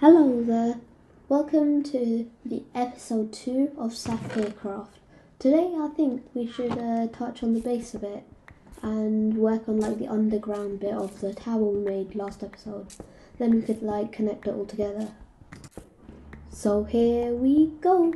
Hello there. Welcome to the episode 2 of Safheer Today I think we should uh, touch on the base a bit and work on like the underground bit of the tower we made last episode. Then we could like connect it all together. So here we go.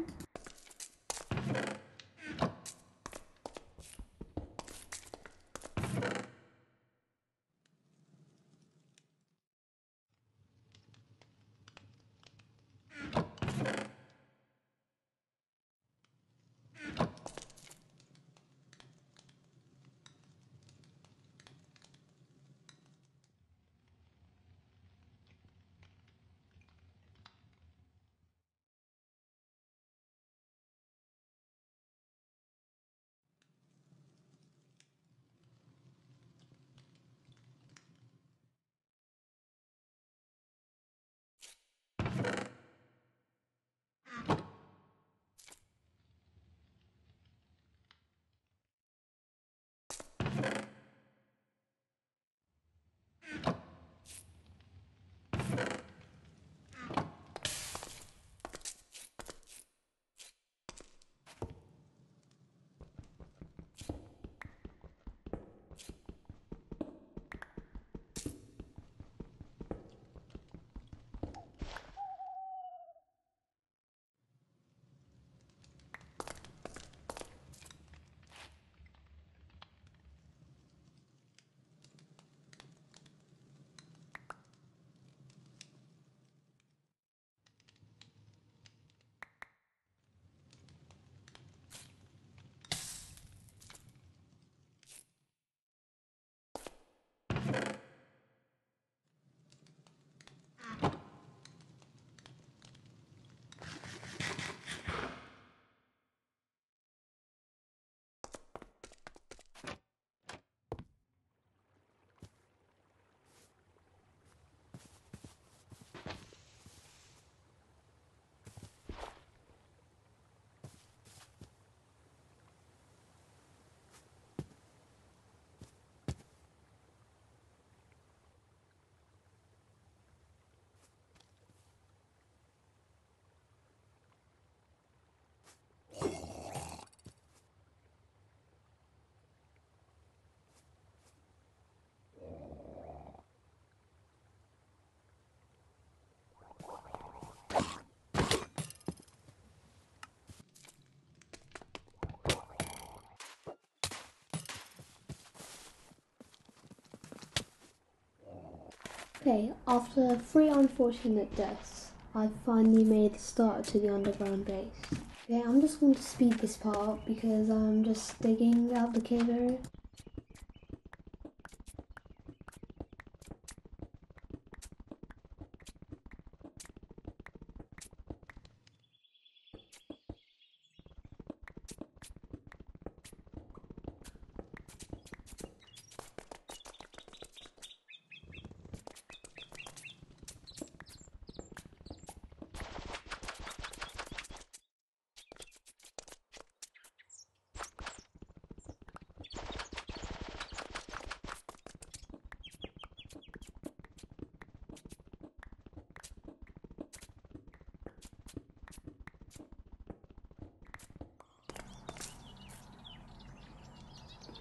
Okay, after three unfortunate deaths, I've finally made the start to the underground base. Okay, I'm just going to speed this part up because I'm just digging out the cave area.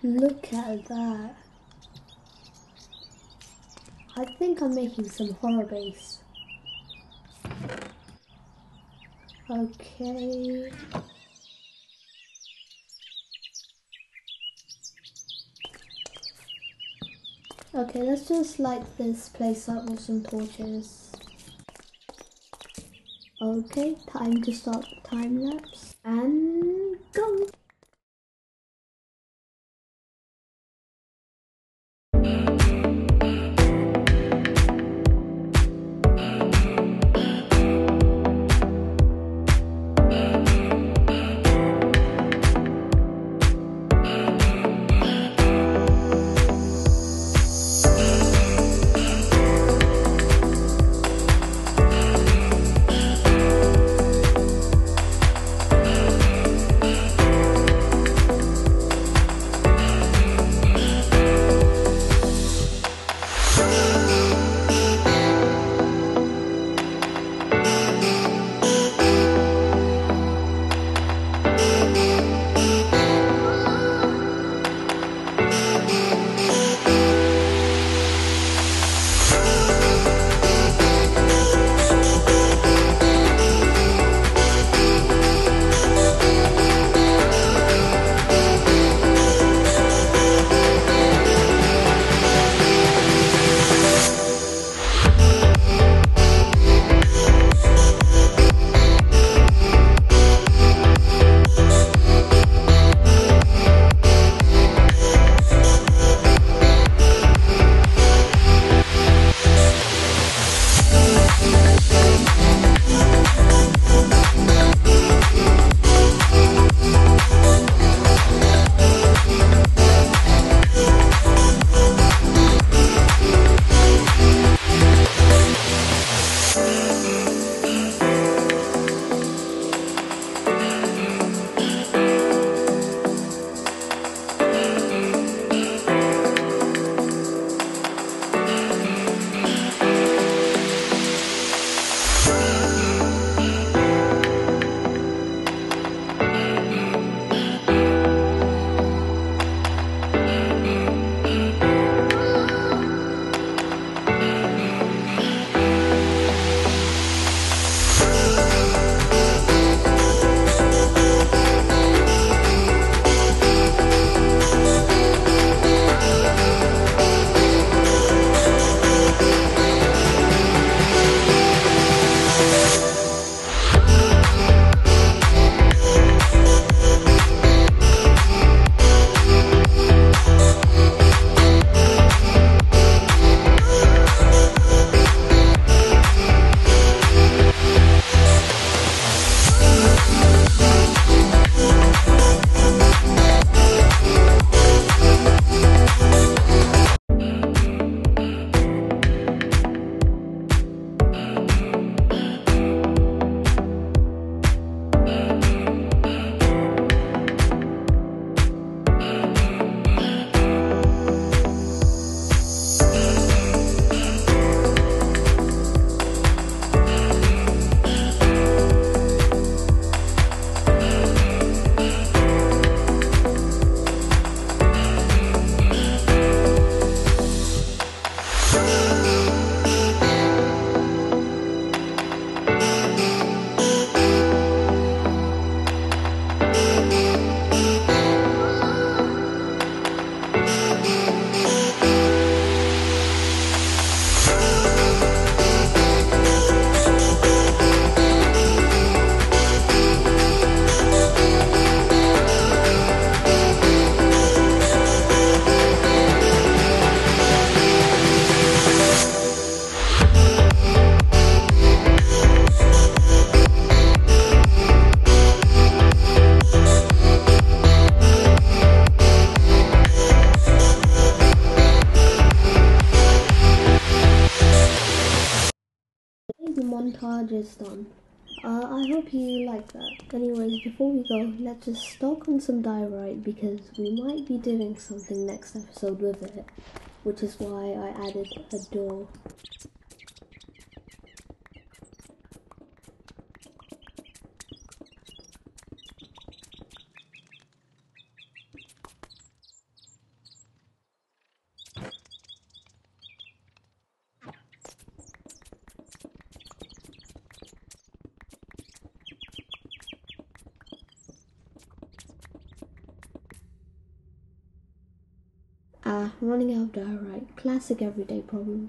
Look at that. I think I'm making some horror base. Okay. Okay, let's just light this place up with some torches. Okay, time to start the time lapse and go! Is done. Uh, I hope you like that. Anyways, before we go, let's just stock on some diorite because we might be doing something next episode with it, which is why I added a door. Ah, running out of diorite. Classic everyday problem.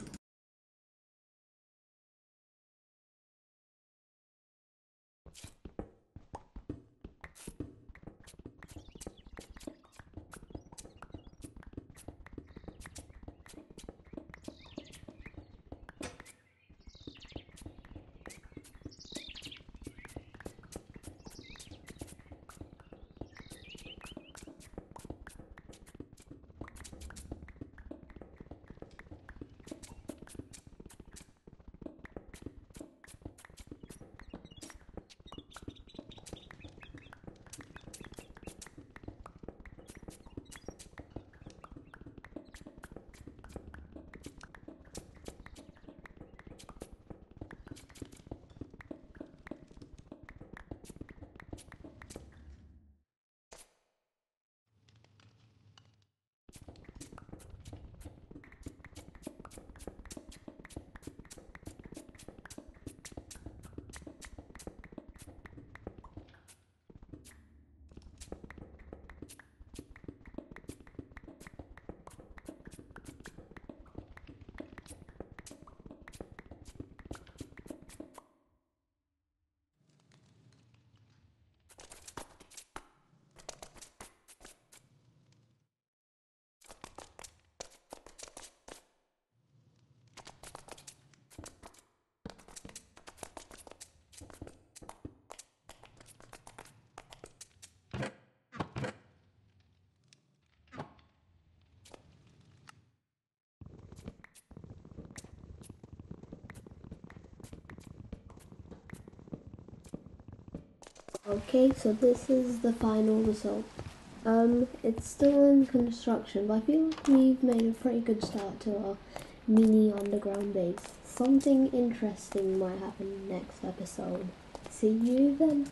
Okay, so this is the final result. Um, it's still in construction, but I feel like we've made a pretty good start to our mini underground base. Something interesting might happen next episode. See you then.